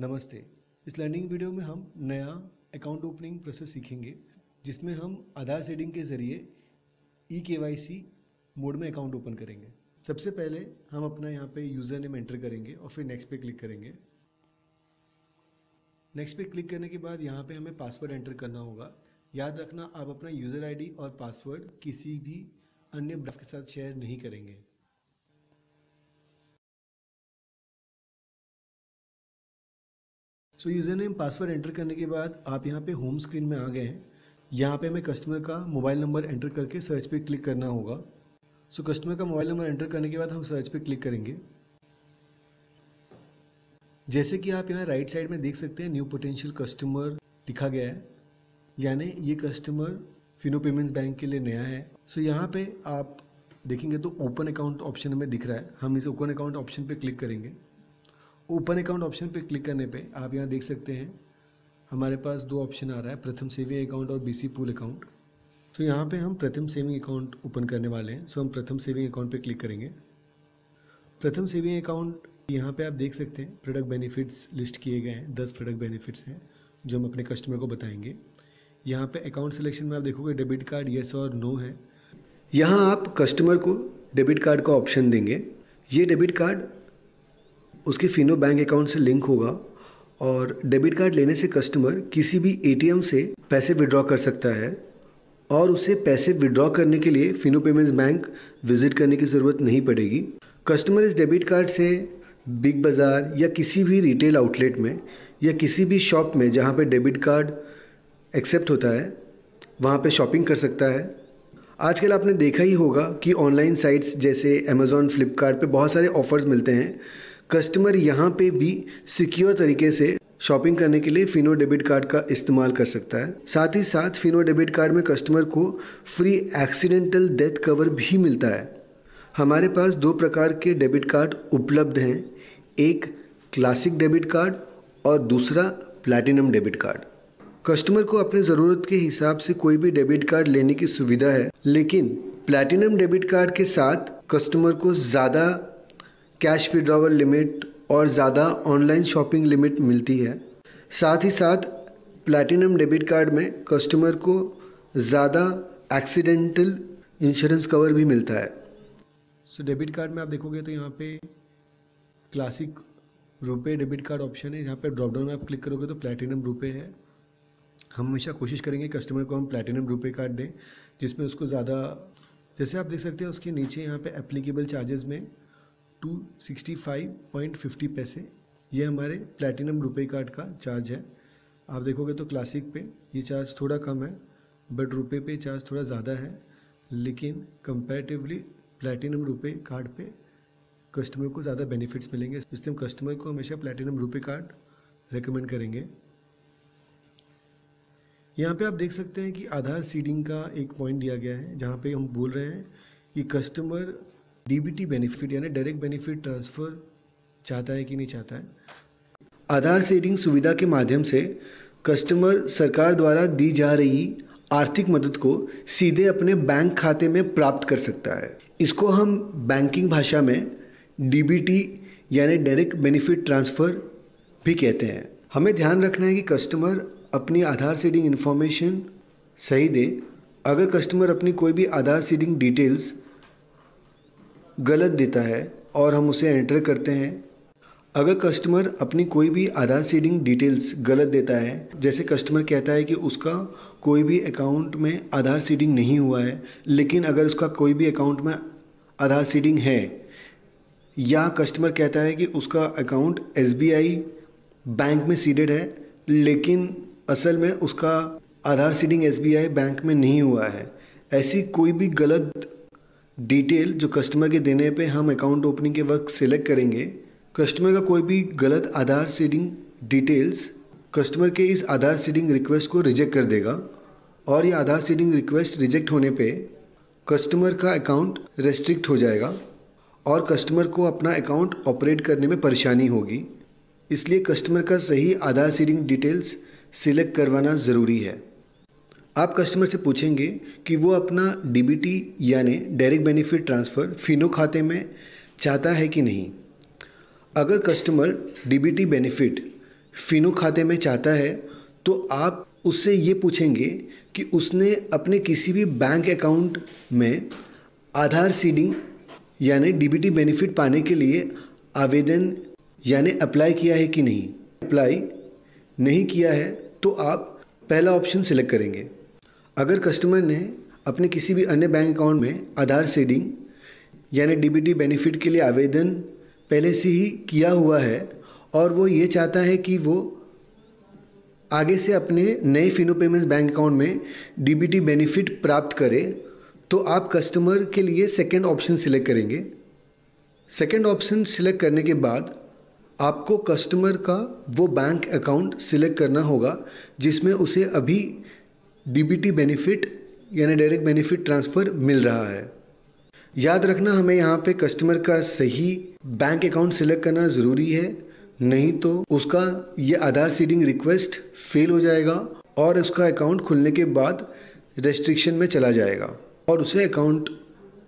नमस्ते। इस learning video में हम नया अकाउंट ओपनिंग प्रोसेस सीखेंगे, जिसमें हम आधार सेडिंग के ज़रिए E K Y C mode में अकाउंट ओपन करेंगे। सबसे पहले हम अपना यहाँ पे यूज़र नेम एंटर करेंगे और फिर नेक्स्ट पे क्लिक करेंगे। नेक्स्ट पे क्लिक करने के बाद यहाँ पे हमें पासवर्ड एंटर करना होगा। याद रखना, आप अपना यूज़र आईडी और पासवर्ड किसी भी अन्य ब्रांच के साथ शेयर नहीं करेंगे। So user name password enter करने के बाद आप यहाँ पे होम स्क्रीन में आ गए हैं। यहाँ पे हमें कस्टमर का मोबाइल नंबर एंटर करके सर्च पे क्लिक करना होगा। सो कस्टमर का मोबाइल नंबर एंटर करने के बाद हम सर्च पे क्लिक करेंगे। जैसे कि आप यहाँ राइट साइड में देख सकते हैं न्यू पोटेंशियल कस्टमर लिखा गया है। यानी ये कस्टमर फिनो पेमेंट्स बैंक के लिए नया है। सो so, यहाँ पे आप देखेंगे तो ओपन अकाउंट ऑप्शन हमें दिख रहा है। हम इस ओपन अकाउंट ऑप्शन पे क्लिक करेंगे। ओपन अकाउंट ऑप्शन पे क्लिक करने पे आप यहाँ देख सकते हैं, हमारे पास दो ऑप्शन आ रहा है, प्रथम सेविंग अकाउंट और बीसी पूल अकाउंट। तो यहाँ पे हम प्रथम सेविंग अकाउंट ओपन करने वाले हैं सो हम प्रथम सेविंग अकाउंट पे क्लिक करेंगे। प्रथम सेविंग अकाउंट यहाँ पे आप देख सकते हैं प्रोडक्ट बेनिफिट्स लिस्ट किए गए हैं, दस प्रोडक्ट बेनिफिट्स हैं, जो हम अपने कस्टमर को बताएँगे। यहाँ पे अकाउंट सिलेक्शन में आप देखोगे डेबिट कार्ड येस और नो है। यहाँ आप कस्टमर को डेबिट कार्ड का ऑप्शन देंगे। ये डेबिट कार्ड उसके फिनो बैंक अकाउंट से लिंक होगा और डेबिट कार्ड लेने से कस्टमर किसी भी एटीएम से पैसे विड्रॉ कर सकता है और उसे पैसे विड्रॉ करने के लिए फिनो पेमेंट्स बैंक विज़िट करने की ज़रूरत नहीं पड़ेगी। कस्टमर इस डेबिट कार्ड से बिग बाज़ार या किसी भी रिटेल आउटलेट में या किसी भी शॉप में जहाँ पर डेबिट कार्ड एक्सेप्ट होता है, वहाँ पे शॉपिंग कर सकता है। आजकल आपने देखा ही होगा कि ऑनलाइन साइट्स जैसे अमेज़ॉन फ्लिपकार्ट बहुत सारे ऑफ़र्स मिलते हैं। कस्टमर यहाँ पे भी सिक्योर तरीके से शॉपिंग करने के लिए फिनो डेबिट कार्ड का इस्तेमाल कर सकता है। साथ ही साथ फिनो डेबिट कार्ड में कस्टमर को फ्री एक्सीडेंटल डेथ कवर भी मिलता है। हमारे पास दो प्रकार के डेबिट कार्ड उपलब्ध हैं, एक क्लासिक डेबिट कार्ड और दूसरा प्लैटिनम डेबिट कार्ड। कस्टमर को अपने ज़रूरत के हिसाब से कोई भी डेबिट कार्ड लेने की सुविधा है, लेकिन प्लैटिनम डेबिट कार्ड के साथ कस्टमर को ज़्यादा कैश विड्रॉवल लिमिट और ज़्यादा ऑनलाइन शॉपिंग लिमिट मिलती है। साथ ही साथ प्लैटिनम डेबिट कार्ड में कस्टमर को ज़्यादा एक्सीडेंटल इंश्योरेंस कवर भी मिलता है। सो डेबिट कार्ड में आप देखोगे तो यहाँ पे क्लासिक रुपए डेबिट कार्ड ऑप्शन है। यहाँ पे ड्रॉप डाउन में आप क्लिक करोगे तो प्लैटिनम रुपए है। हम हमेशा कोशिश करेंगे कस्टमर को हम प्लैटिनम रुपए कार्ड दें, जिसमें उसको ज़्यादा, जैसे आप देख सकते हैं उसके नीचे यहाँ पे एप्लीकेबल चार्जेस में two sixty five point fifty पैसे। ये हमारे प्लेटिनम रुपए कार्ड का चार्ज है। आप देखोगे तो क्लासिक पे ये चार्ज थोड़ा कम है बट रुपए पे चार्ज थोड़ा ज़्यादा है। लेकिन कंपैरेटिवली प्लेटिनम रुपए कार्ड पे कस्टमर को ज़्यादा बेनिफिट्स मिलेंगे। इसलिए हम कस्टमर को हमेशा प्लेटिनम रुपए कार्ड रेकमेंड करेंगे। यहाँ पे आप देख सकते हैं कि आधार सीडिंग का एक पॉइंट दिया गया है, जहाँ पे हम बोल रहे हैं कि कस्टमर डीबीटी बेनिफिट यानी डायरेक्ट बेनिफिट ट्रांसफ़र चाहता है कि नहीं चाहता है? आधार सेडिंग सुविधा के माध्यम से कस्टमर सरकार द्वारा दी जा रही आर्थिक मदद को सीधे अपने बैंक खाते में प्राप्त कर सकता है। इसको हम बैंकिंग भाषा में डीबीटी यानी डायरेक्ट बेनिफिट ट्रांसफ़र भी कहते हैं। हमें ध्यान रखना है कि कस्टमर अपनी आधार सीडिंग इन्फॉर्मेशन सही दे। अगर कस्टमर अपनी कोई भी आधार सीडिंग डिटेल्स गलत देता है और हम उसे एंटर करते हैं। अगर कस्टमर अपनी कोई भी आधार सीडिंग डिटेल्स गलत देता है, जैसे कस्टमर कहता है कि उसका कोई भी अकाउंट में आधार सीडिंग नहीं हुआ है, लेकिन अगर उसका कोई भी अकाउंट में आधार सीडिंग है, या कस्टमर कहता है कि उसका अकाउंट एसबीआई बैंक में सीडेड है, लेकिन असल में उसका आधार सीडिंग एसबीआई बैंक में नहीं हुआ है, ऐसी कोई भी गलत डिटेल जो कस्टमर के देने पे हम अकाउंट ओपनिंग के वक्त सिलेक्ट करेंगे। कस्टमर का कोई भी गलत आधार सीडिंग डिटेल्स कस्टमर के इस आधार सीडिंग रिक्वेस्ट को रिजेक्ट कर देगा। और ये आधार सीडिंग रिक्वेस्ट रिजेक्ट होने पे कस्टमर का अकाउंट रेस्ट्रिक्ट हो जाएगा और कस्टमर को अपना अकाउंट ऑपरेट करने में परेशानी होगी। इसलिए कस्टमर का सही आधार सीडिंग डिटेल्स सिलेक्ट करवाना ज़रूरी है। आप कस्टमर से पूछेंगे कि वो अपना डीबीटी यानी डायरेक्ट बेनिफिट ट्रांसफ़र फिनो खाते में चाहता है कि नहीं। अगर कस्टमर डीबीटी बेनिफिट फिनो खाते में चाहता है तो आप उससे ये पूछेंगे कि उसने अपने किसी भी बैंक अकाउंट में आधार सीडिंग यानी डीबीटी बेनिफिट पाने के लिए आवेदन यानी अप्लाई किया है कि नहीं। अप्लाई नहीं किया है तो आप पहला ऑप्शन सिलेक्ट करेंगे। अगर कस्टमर ने अपने किसी भी अन्य बैंक अकाउंट में आधार सीडिंग यानी डीबीटी बेनिफिट के लिए आवेदन पहले से ही किया हुआ है और वो ये चाहता है कि वो आगे से अपने नए फिनो पेमेंट्स बैंक अकाउंट में डीबीटी बेनिफिट प्राप्त करे तो आप कस्टमर के लिए सेकेंड ऑप्शन सिलेक्ट करेंगे। सेकेंड ऑप्शन सिलेक्ट करने के बाद आपको कस्टमर का वो बैंक अकाउंट सिलेक्ट करना होगा, जिसमें उसे अभी डीबीटी बेनिफिट यानी डायरेक्ट बेनिफिट ट्रांसफ़र मिल रहा है। याद रखना हमें यहाँ पे कस्टमर का सही बैंक अकाउंट सिलेक्ट करना ज़रूरी है, नहीं तो उसका ये आधार सीडिंग रिक्वेस्ट फेल हो जाएगा और उसका अकाउंट खुलने के बाद रेस्ट्रिक्शन में चला जाएगा और उसे अकाउंट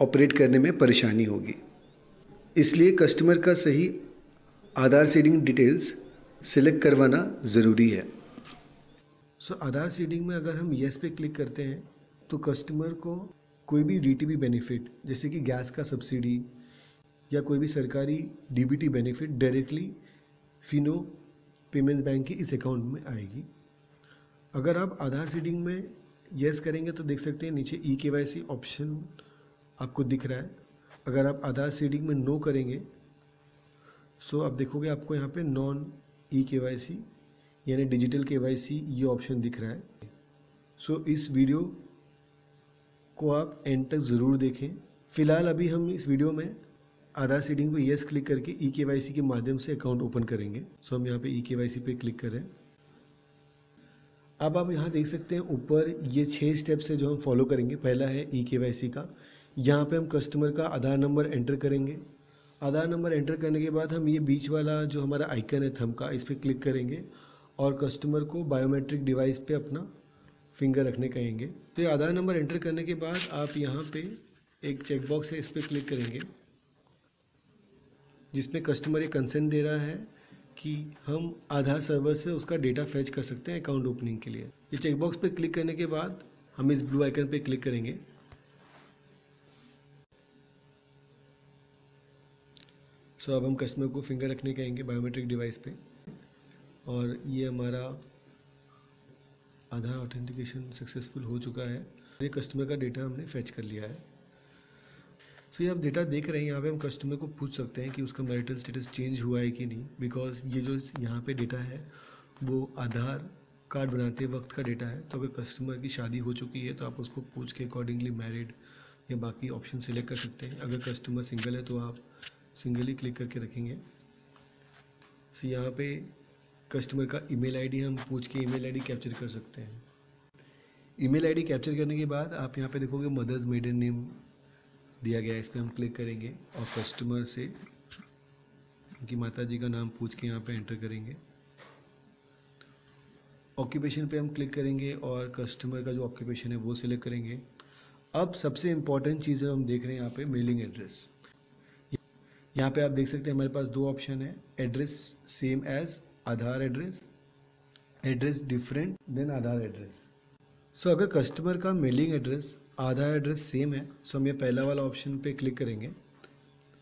ऑपरेट करने में परेशानी होगी। इसलिए कस्टमर का सही आधार सीडिंग डिटेल्स सिलेक्ट करवाना ज़रूरी है। सो आधार सीडिंग में अगर हम येस पे क्लिक करते हैं तो कस्टमर को कोई भी डी बेनिफिट जैसे कि गैस का सब्सिडी या कोई भी सरकारी D benefit directly Fino payments bank की इस अकाउंट में आएगी। अगर आप आधार सीडिंग में येस करेंगे तो देख सकते हैं नीचे ई के वाई सी ऑप्शन आपको दिख रहा है। अगर आप आधार सीडिंग में नो करेंगे सो आप देखोगे आपको यहाँ पे नॉन ई के वाई सी यानी डिजिटल के ये ऑप्शन दिख रहा है। सो so, इस वीडियो को आप एंड तक ज़रूर देखें। फ़िलहाल अभी हम इस वीडियो में आधार सीडिंग पे येस क्लिक करके ई के वाई सी के माध्यम से अकाउंट ओपन करेंगे। सो so, हम यहाँ पे ई के वाई सी पे क्लिक करें अब आप यहाँ देख सकते हैं ऊपर ये छः स्टेप्स है जो हम फॉलो करेंगे। पहला है ई के वाई सी का। यहाँ पे हम कस्टमर का आधार नंबर एंटर करेंगे। आधार नंबर एंटर करने के बाद हम ये बीच वाला जो हमारा आइकन है थम का इस पर क्लिक करेंगे। और कस्टमर को बायोमेट्रिक डिवाइस पे अपना फिंगर रखने कहेंगे। तो ये आधार नंबर एंटर करने के बाद आप यहाँ पे एक चेकबॉक्स है, इस पर क्लिक करेंगे, जिसमें कस्टमर ये कंसेंट दे रहा है कि हम आधार सर्वर से उसका डेटा फैच कर सकते हैं अकाउंट ओपनिंग के लिए। ये चेकबॉक्स पे क्लिक करने के बाद हम इस ब्लू आइकन पे क्लिक करेंगे। सो अब हम कस्टमर को फिंगर रखने कहेंगे बायोमेट्रिक डिवाइस पे। और ये हमारा आधार ऑथेंटिकेशन सक्सेसफुल हो चुका है। ये कस्टमर का डेटा हमने फैच कर लिया है। सो so, ये आप डेटा देख रहे हैं यहाँ पे हम कस्टमर को पूछ सकते हैं कि उसका मैरिटल स्टेटस चेंज हुआ है कि नहीं। बिकॉज़ ये जो यहाँ पे डेटा है वो आधार कार्ड बनाते वक्त का डेटा है। तो अगर कस्टमर की शादी हो चुकी है तो आप उसको पूछ के अकॉर्डिंगली मैरिड या बाकी ऑप्शन सेलेक्ट कर सकते हैं। अगर कस्टमर सिंगल है तो आप सिंगली क्लिक करके रखेंगे। सो so, यहाँ पे कस्टमर का ईमेल आईडी हम पूछ के ईमेल आईडी कैप्चर कर सकते हैं। ईमेल आईडी कैप्चर करने के बाद आप यहाँ पे देखोगे मदर्स मेडन नेम दिया गया है, इस पर हम क्लिक करेंगे और कस्टमर से उनकी माता जी का नाम पूछ के यहाँ पे एंटर करेंगे। ऑक्यूपेशन पे हम क्लिक करेंगे और कस्टमर का जो ऑक्यूपेशन है वो सिलेक्ट करेंगे। अब सबसे इंपॉर्टेंट चीज़ हम देख रहे हैं यहाँ पे मेलिंग एड्रेस यहाँ पे आप देख सकते हैं हमारे पास दो ऑप्शन है address same as Aadhaar address address different than Aadhaar address. So अगर कस्टमर का mailing address Aadhaar address same है सो हम ये पहला वाला ऑप्शन पे क्लिक करेंगे.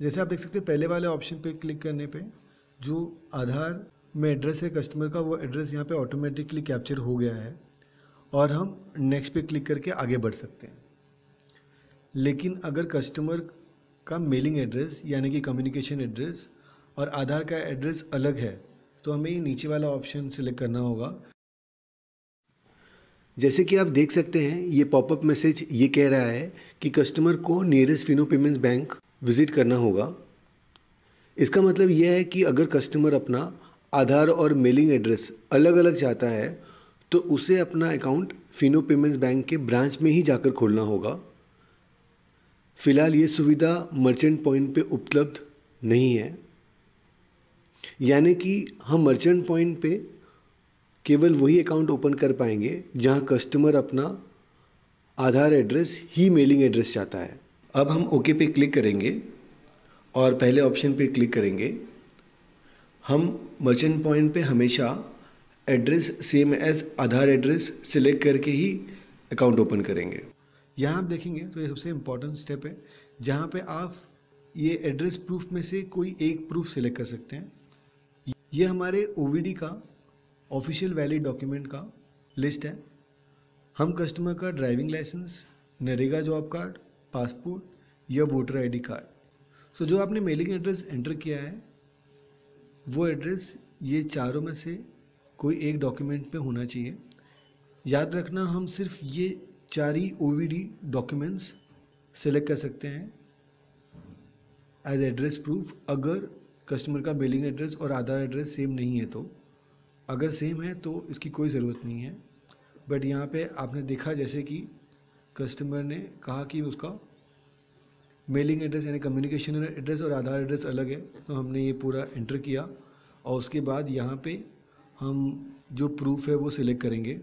जैसे आप देख सकते हैं, पहले वाले ऑप्शन पे क्लिक करने पे जो आधार में एड्रेस है कस्टमर का, वो एड्रेस यहाँ पे ऑटोमेटिकली कैप्चर हो गया है और हम नेक्स्ट पे क्लिक करके आगे बढ़ सकते हैं. लेकिन अगर कस्टमर का मेलिंग एड्रेस यानी कि कम्युनिकेशन एड्रेस और आधार का एड्रेस अलग है तो हमें नीचे वाला ऑप्शन सिलेक्ट करना होगा। जैसे कि आप देख सकते हैं, ये पॉपअप मैसेज ये कह रहा है कि कस्टमर को nearest Fino payments bank visit करना होगा। इसका मतलब यह है कि अगर कस्टमर अपना आधार और मेलिंग एड्रेस अलग अलग चाहता है तो उसे अपना अकाउंट फिनो पेमेंट्स बैंक के ब्रांच में ही जाकर खोलना होगा। फ़िलहाल ये सुविधा मर्चेंट पॉइंट पे उपलब्ध नहीं है। यानी कि हम मर्चेंट पॉइंट पे केवल वही अकाउंट ओपन कर पाएँगे जहाँ कस्टमर अपना आधार एड्रेस ही मेलिंग एड्रेस चाहता है। अब हम ओके पे क्लिक करेंगे और पहले ऑप्शन पे क्लिक करेंगे। हम मर्चेंट पॉइंट पे हमेशा address same as Aadhaar address select करके ही अकाउंट ओपन करेंगे। यहाँ आप देखेंगे तो ये सबसे इंपॉर्टेंट स्टेप है, जहाँ पे आप ये एड्रेस प्रूफ में से कोई एक प्रूफ सिलेक्ट कर सकते हैं। ये हमारे ओवीडी का ऑफिशियल वैलिड डॉक्यूमेंट का लिस्ट है। हम कस्टमर का driving licence NREGA job card passport या वोटर आईडी कार्ड सो जो आपने मेलिंग एड्रेस एंटर किया है, वो एड्रेस ये चारों में से कोई एक डॉक्यूमेंट पे होना चाहिए। याद रखना, हम सिर्फ़ ये चार ही ओवीडी डॉक्यूमेंट्स सेलेक्ट कर सकते हैं। एज एड्रेस प्रूफ अगर कस्टमर का बिलिंग एड्रेस और आधार एड्रेस सेम नहीं है तो। अगर सेम है तो इसकी कोई ज़रूरत नहीं है। बट यहाँ पे आपने देखा जैसे कि कस्टमर ने कहा कि उसका मेलिंग एड्रेस यानी कम्युनिकेशन एड्रेस और आधार एड्रेस अलग है तो हमने ये पूरा एंटर किया। और उसके बाद यहाँ पे हम जो प्रूफ है वो सिलेक्ट करेंगे।